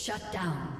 Shut down.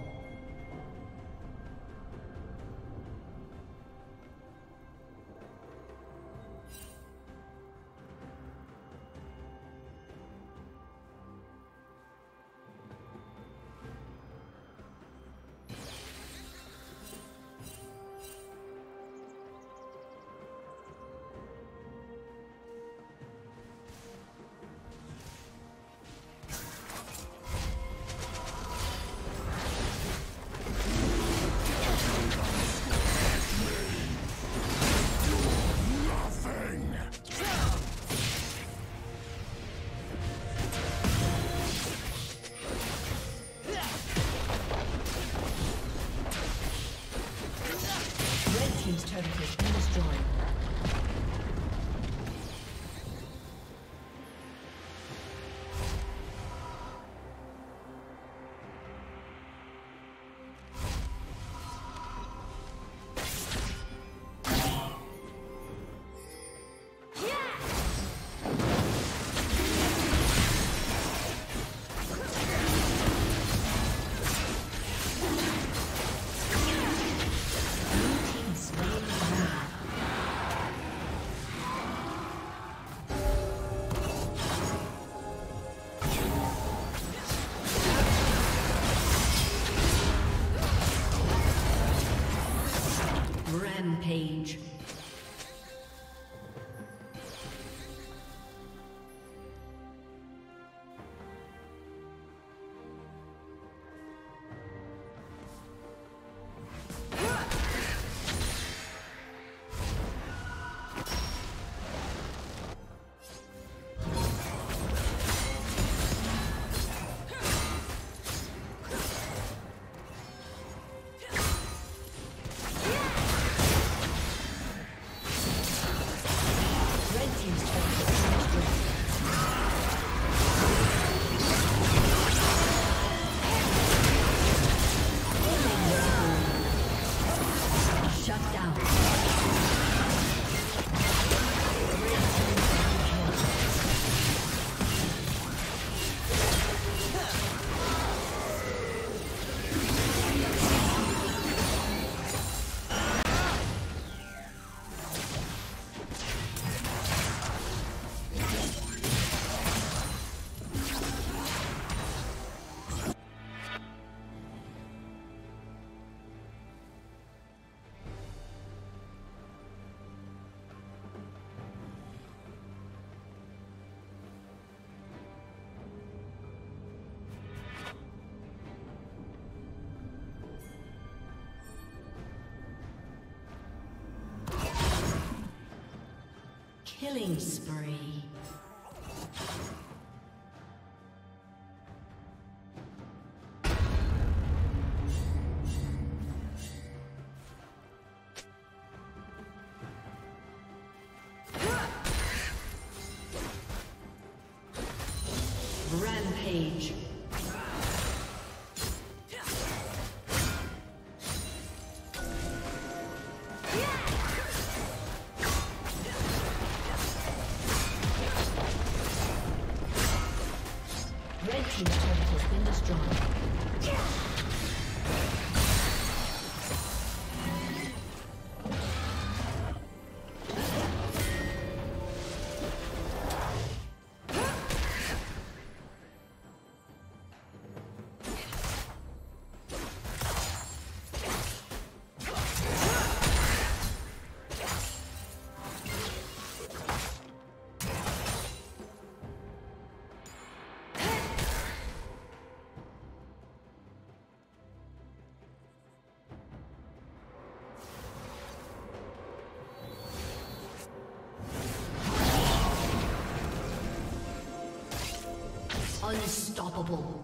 Killing spree. Unstoppable.